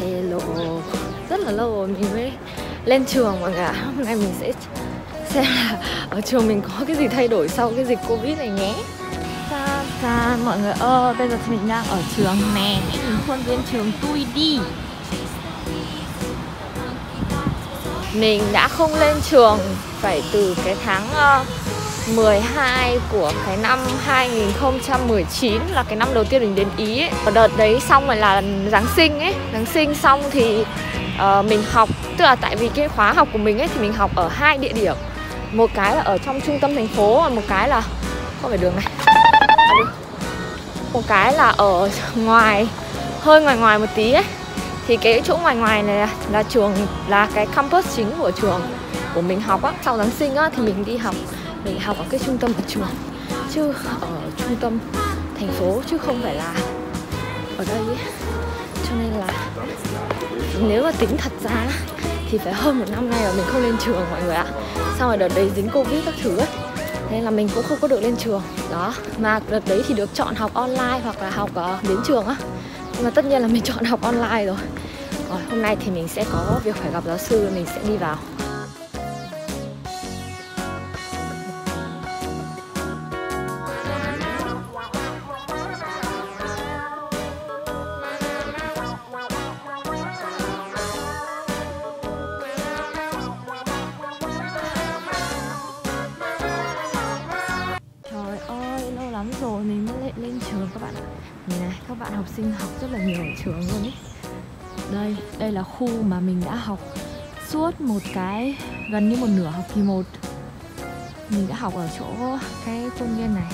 Hello. Rất là lâu rồi mình mới lên trường mọi người ạ. Hôm nay mình sẽ xem là ở trường mình có cái gì thay đổi sau cái dịch Covid này nhé. Ta ta mọi người ơi, bây giờ thì mình đang ở trường nè. Mình khuôn viên trường tôi đi. Mình đã không lên trường phải từ cái tháng uh, 12 của cái năm 2019 là cái năm đầu tiên mình đến Ý ấy. Ở đợt đấy xong rồi là Giáng sinh ấy. Giáng sinh xong thì uh, mình học Tức là tại vì cái khóa học của mình ấy thì mình học ở hai địa điểm. Một cái là ở trong trung tâm thành phố và Một cái là... Không phải đường này. Một cái là ở ngoài Hơi ngoài ngoài một tí ấy. Thì cái chỗ ngoài ngoài này là, là trường Là cái campus chính của trường của mình học á. Sau Giáng sinh á thì mình đi học mình học ở cái trung tâm ở trường chứ ở trung tâm thành phố chứ không phải là ở đây ấy. cho nên là nếu mà tính thật ra thì phải hơn một năm nay là mình không lên trường mọi người ạ. Xong rồi đợt đấy dính covid các thứ ấy nên là mình cũng không có được lên trường. Đó mà đợt đấy thì được chọn học online hoặc là học uh, đến trường á. Nhưng mà tất nhiên là mình chọn học online rồi. Rồi hôm nay thì mình sẽ có việc phải gặp giáo sư mình sẽ đi vào. Các bạn học sinh học rất là nhiều ở trường luôn ấy Đây, đây là khu mà mình đã học suốt một cái gần như một nửa học kỳ 1 Mình đã học ở chỗ cái công viên này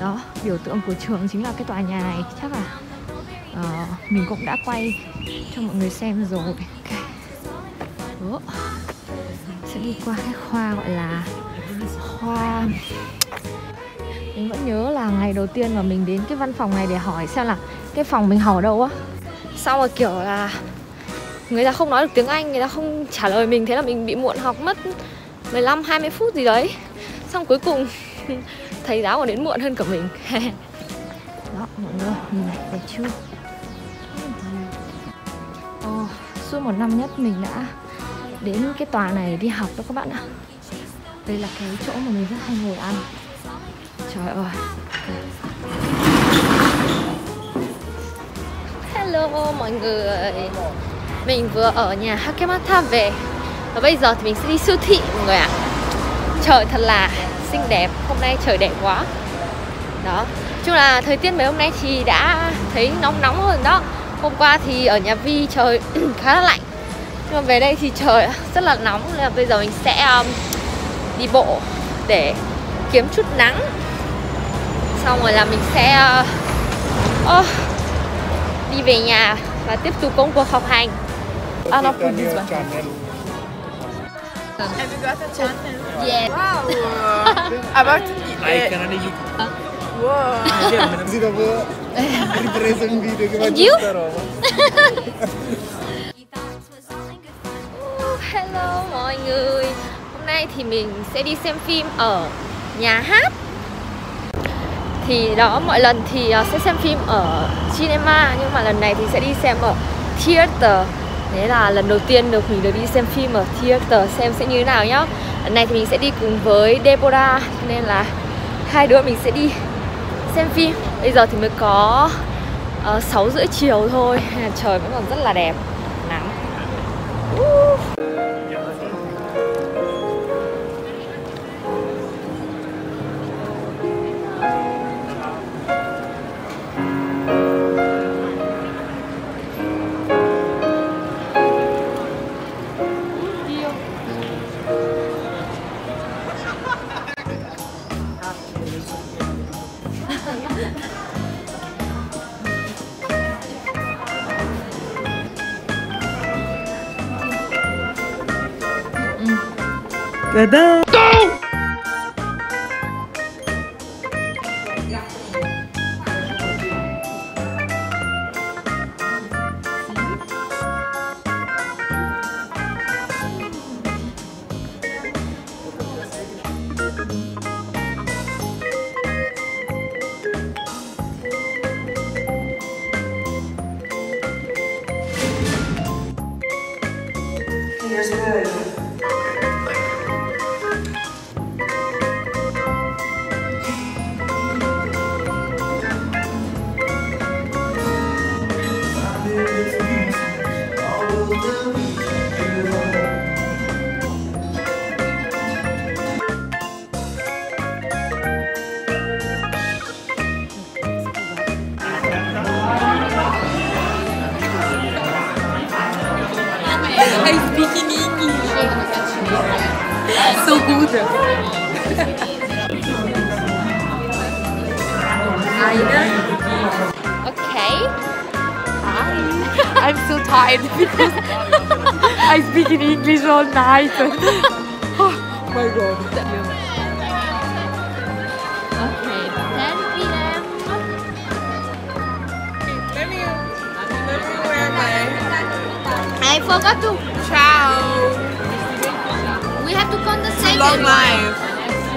Đó, biểu tượng của trường chính là cái tòa nhà này Chắc là uh, mình cũng đã quay cho mọi người xem rồi okay. Đó. Đi qua cái khoa gọi là khoa. Mình vẫn nhớ là ngày đầu tiên mà mình đến cái văn phòng này để hỏi xem là cái phòng mình học ở đâu á. Xong rồi kiểu là người ta không nói được tiếng Anh, người ta không trả lời mình Thế là mình bị muộn học mất 15-20 phút gì đấy. Xong cuối cùng thầy giáo còn đến muộn hơn cả mình. Đó mọi người, nhìn này, đẹp chưa? Oh, Suốt một năm nhất mình đã đến cái tòa này đi học đó các bạn ạ. Đây là cái chỗ mà mình rất hay ngồi ăn. Trời ơi. Hello mọi người. Mình vừa ở nhà Hakemata về. Và bây giờ thì mình sẽ đi siêu thị mọi người ạ. Trời thật là xinh đẹp. Hôm nay trời đẹp quá. Đó. Chung là thời tiết mấy hôm nay thì đã thấy nóng nóng hơn đó. Hôm qua thì ở nhà Vi trời khá là lạnh mà về đây thì trời rất là nóng Nên là bây giờ mình sẽ um, đi bộ để kiếm chút nắng xong rồi là mình sẽ uh, oh, đi về nhà và tiếp tục công cuộc học hành Ah, no, put this one. Have you got a channel? Yeah. Wow! About Hai canale YouTube. Wow! Così dopo ripreso in video che faccio You? sta roba. Hello mọi người. Hôm nay thì mình sẽ đi xem phim ở nhà hát. Thì đó mọi lần thì ờ, sẽ xem phim ở cinema Nhưng mà lần này thì sẽ đi xem ở theater. Thế là lần đầu tiên được mình được đi xem phim ở theater xem sẽ như thế nào nhá. Lần này thì mình sẽ đi cùng với Deborah nên là hai đứa mình sẽ đi xem phim. Bây giờ thì mới có uh, rưỡi chiều thôi. Trời vẫn còn rất là đẹp. Bye bye. So good. Okay. I'm so tired because I speak in English all night. oh my god. Okay. 10 p.m. Let me, let me wear I forgot to. ciao. We have to come to second. Long life.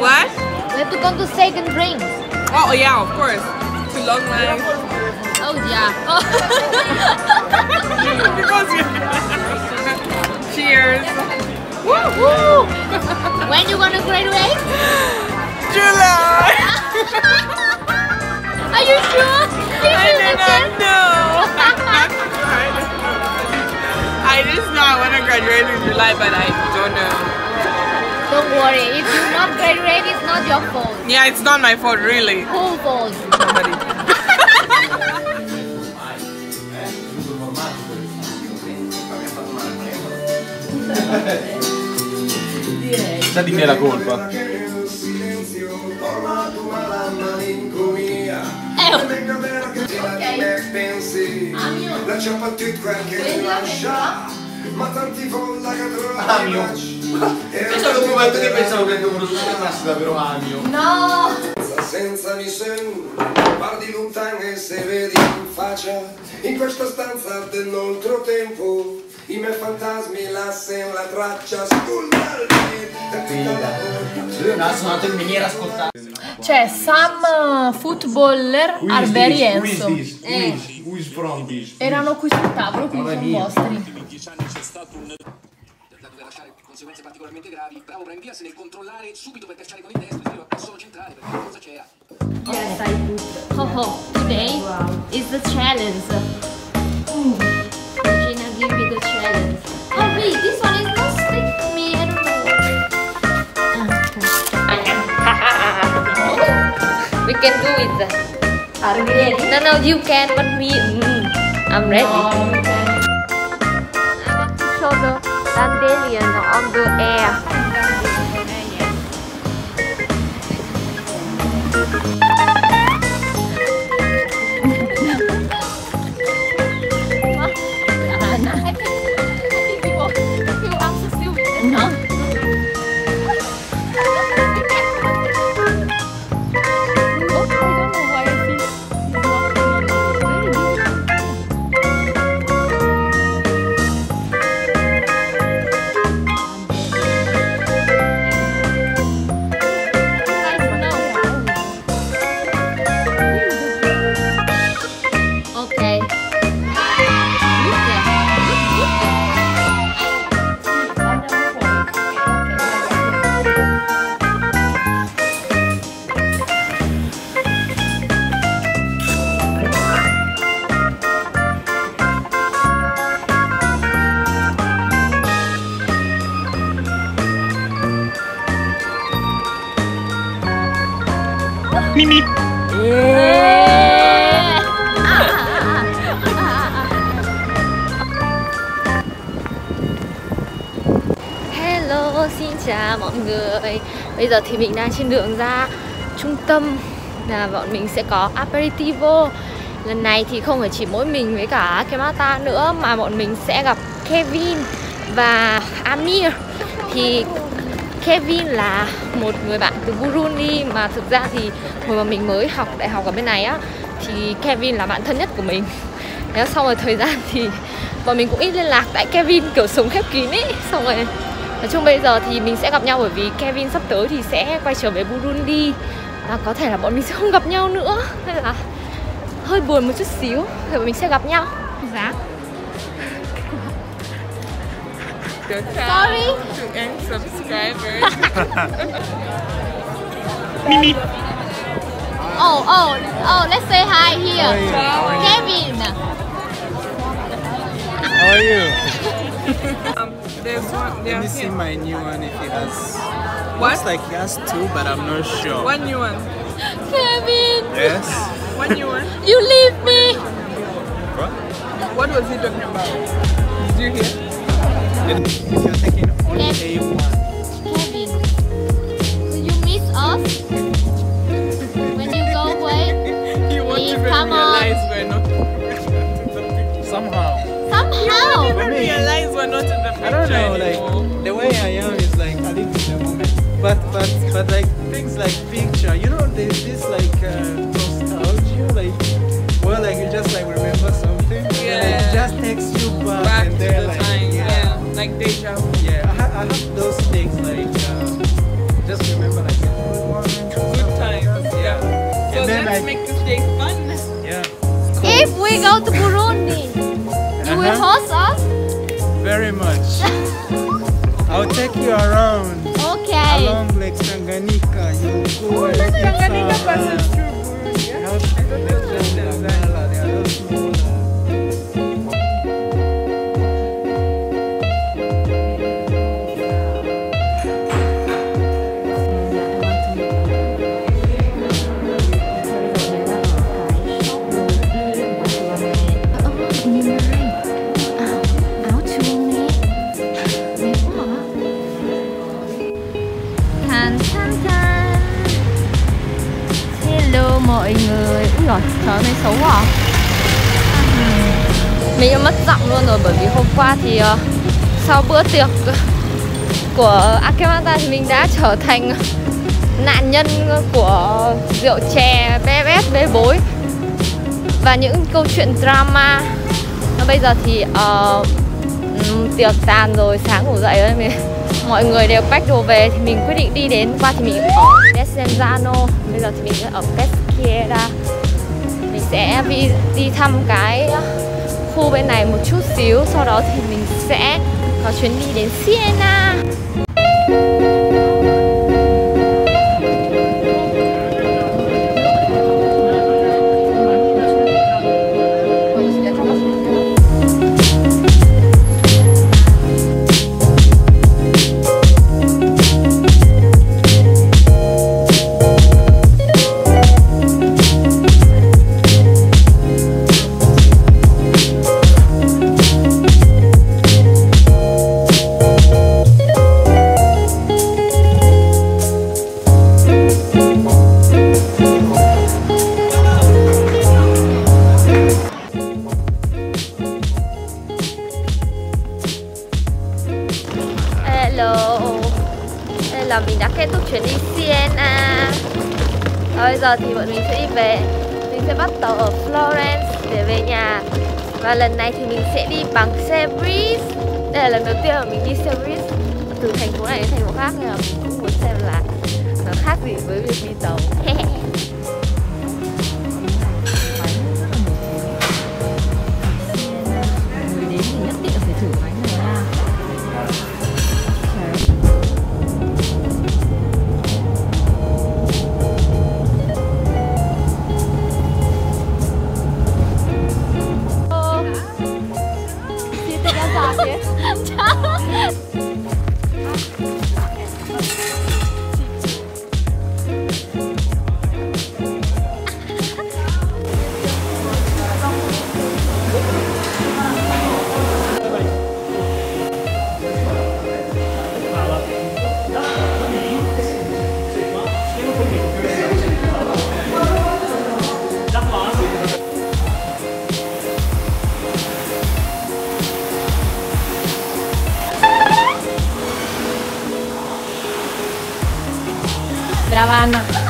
What? We have to come to second drinks. Oh, oh yeah, of course. To long life. Oh yeah. you. Cheers. woo woo. when you gonna graduate? July. Are you sure? You I do not know. I just know I want to graduate in July, but I don't know. Don't worry. If you not graduate, it's not your fault. Yeah, it's not my fault, really. Who fault? Somebody. Datemi la colpa. pensi Lascia partire qualche ti lascia Ma tanti folla che trova Amio. Ah, quanto ti pensavo che il numero su rimasto davvero agno. No! Senza mi sembra, guardi lontano e se vedi in faccia, in questa stanza del nostro tempo, i miei fantasmi lassano la traccia, scullarmi. Lui ha suonato in maniera ascoltata. C'è Sam Footballer al very Enzo. Eh. Erano qui sul tavolo, quindi sono vostri. Da dover lasciare conseguenze particolarmente gravi. Bravo Brian Pierce nel controllare subito per calciare con il destro, il tiro è solo centrale perché la cosa c'era. Yes, I put. Ho ho. Today is the challenge. Gina, give me the challenge. Oh wait, this one is not stick to me. I don't know. we can do it. Are we ready? No, no, you can, but me, mm, I'm ready. I dandelion on the air. Xin chào mọi người Bây giờ thì mình đang trên đường ra trung tâm là bọn mình sẽ có aperitivo Lần này thì không phải chỉ mỗi mình với cả Kemata nữa, mà bọn mình sẽ gặp Kevin và Amir Thì Kevin là một người bạn từ Burundi, mà thực ra thì hồi mà mình mới học đại học ở bên này á, thì Kevin là bạn thân nhất của mình. Thế xong rồi thời gian thì bọn mình cũng ít liên lạc, tại Kevin kiểu sống khép kín ấy. Xong rồi nói chung bây giờ thì mình sẽ gặp nhau bởi vì Kevin sắp tới thì sẽ quay trở về Burundi và có thể là bọn mình sẽ không gặp nhau nữa nên là hơi buồn một chút xíu thì bọn mình sẽ gặp nhau. Giá. Sorry. To end subscribers. Oh, oh, oh, let's say hi here. Kevin. How are you? there's one. Let Yeah, me see here. my new one if he has. What? Looks like he has two, but I'm not sure. One new one. Kevin, Yes. One new one. you leave me. What? What was he talking about? Did you hear? If you're taking only A1. I don't know, like the way I am is like I live in the moment. But but but like things like picture, you know, there's this like uh, nostalgia, like well, like you just like remember something, and Yeah. it just takes you back, back and to then the like time, yeah, yeah. like deja vu. yeah. I, ha- I have those things like uh, just remember like good ones, Good times, yeah. So And then let's I- make this day fun. yeah, If we go to Burundi, you will Uh-huh. host you around Okay. along Lake Tanganyika. You go and eat Tanganyika như mất giọng luôn rồi bởi vì hôm qua thì uh, sau bữa tiệc của Akemata thì mình đã trở thành nạn nhân của rượu chè bé bét bê bối. Và những câu chuyện drama bây giờ thì uh, tiệc tàn rồi sáng ngủ dậy rồi mình mọi người đều pack đồ về thì mình quyết định đi đến qua thì mình ở Desenzano bây giờ thì mình sẽ ở Peschiera mình sẽ đi, đi thăm cái khu bên này một chút xíu, sau đó thì mình sẽ có chuyến đi đến Siena. Giờ thì bọn mình sẽ đi về. Mình sẽ bắt tàu ở Florence để về nhà. Và lần này thì mình sẽ đi bằng xe buýt Đây là lần đầu tiên mà mình đi xe buýt Từ thành phố này đến thành phố khác, Nên là mình cũng muốn xem là nó khác gì với việc đi tàu. Vâng ăn đâu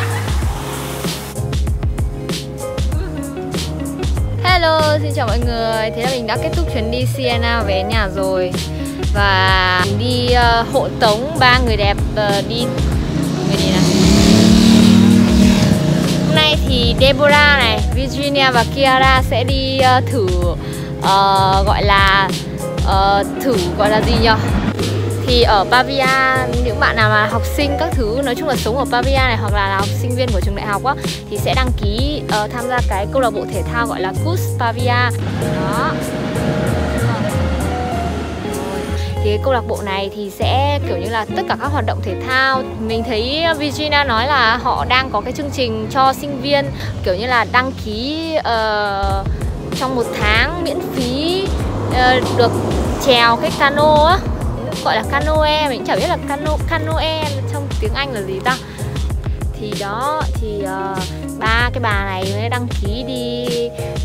Hello, xin chào mọi người. Thế là mình đã kết thúc chuyến đi Siena về nhà rồi. Và mình đi uh, hộ tống ba người đẹp uh, đi. Người gì nào? Hôm nay thì Deborah này, Virginia và Kiara sẽ đi uh, thử uh, gọi là uh, thử gọi là gì nhỉ? Thì ở Pavia những bạn nào mà học sinh các thứ nói chung là sống ở Pavia này hoặc là, là học sinh viên của trường đại học á thì sẽ đăng ký uh, tham gia cái câu lạc bộ thể thao gọi là CUS Pavia. Đó. thì cái câu lạc bộ này thì sẽ kiểu như là tất cả các hoạt động thể thao mình thấy Virginia nói là họ đang có cái chương trình cho sinh viên kiểu như là đăng ký uh, trong một tháng miễn phí uh, được chèo cái cano á gọi là canoe mình chả biết là cano canoe trong tiếng Anh là gì ta. Thì đó thì ờ, ba cái bà này mới đăng ký đi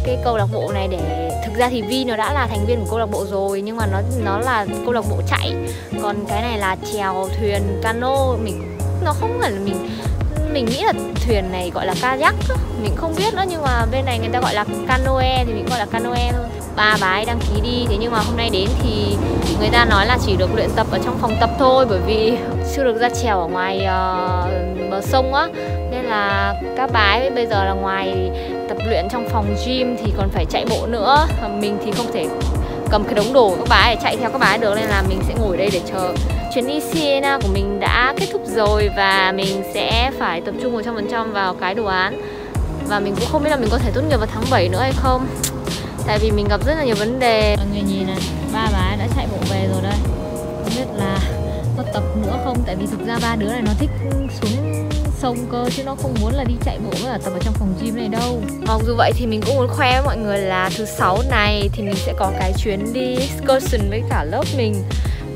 cái câu lạc bộ này để thực ra thì Vi nó đã là thành viên của câu lạc bộ rồi nhưng mà nó nó là câu lạc bộ chạy. Còn cái này là chèo thuyền cano mình nó không phải là mình mình nghĩ là thuyền này gọi là kayak mình không biết nữa nhưng mà bên này người ta gọi là canoe thì mình gọi là canoe thôi ba bái đăng ký đi. Thế nhưng mà hôm nay đến thì người ta nói là chỉ được luyện tập ở trong phòng tập thôi bởi vì chưa được ra chèo ở ngoài uh, bờ sông á. Nên là các bái bây giờ là ngoài tập luyện trong phòng gym thì còn phải chạy bộ nữa. Mình thì không thể cầm cái đống đồ các bái để chạy theo các bái được nên là mình sẽ ngồi đây để chờ. Chuyến đi Siena của mình đã kết thúc rồi và mình sẽ phải tập trung 100% vào cái đồ án. Và mình cũng không biết là mình có thể tốt nghiệp vào tháng 7 nữa hay không tại vì mình gặp rất là nhiều vấn đề. Mọi người nhìn này ba bái đã chạy bộ về rồi đây. Không biết là có tập nữa không? Tại vì thực ra ba đứa này nó thích xuống sông cơ chứ nó không muốn là đi chạy bộ với cả tập ở trong phòng gym này đâu. Mặc dù vậy thì mình cũng muốn khoe với mọi người là thứ sáu này thì mình sẽ có cái chuyến đi excursion với cả lớp mình.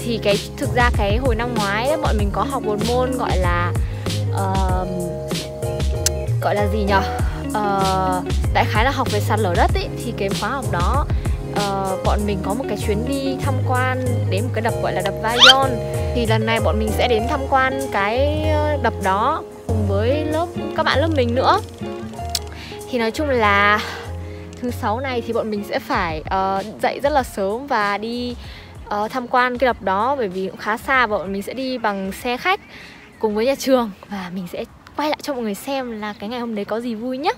Thì cái thực ra cái hồi năm ngoái ấy, bọn mình có học một môn gọi là uh, gọi là gì nhở? Uh, đại khái là học về sạt lở đất ấy thì cái khóa học đó uh, bọn mình có một cái chuyến đi tham quan đến một cái đập gọi là đập Vayon thì lần này bọn mình sẽ đến tham quan cái ờ, đập đó cùng với lớp các bạn lớp mình nữa. Thì nói chung là thứ sáu này thì bọn mình sẽ phải uh, dậy rất là sớm và đi uh, tham quan cái đập đó bởi vì cũng khá xa và bọn mình sẽ đi bằng xe khách cùng với nhà trường. Và mình sẽ quay lại cho mọi người xem là cái ngày hôm đấy có gì vui nhé